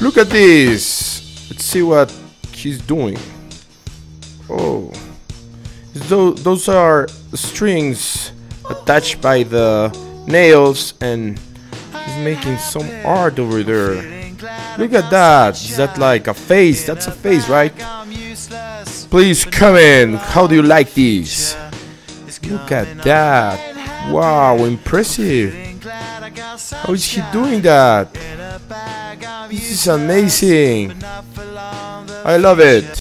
Look at this. Let's see what she's doing. Oh, those those are strings attached by the nails, and he's making some art over there. Look at that. Is that like a face? That's a face, right? Please come in. How do you like this? Look at that. Wow, impressive. How is he doing that? This is amazing. I love it.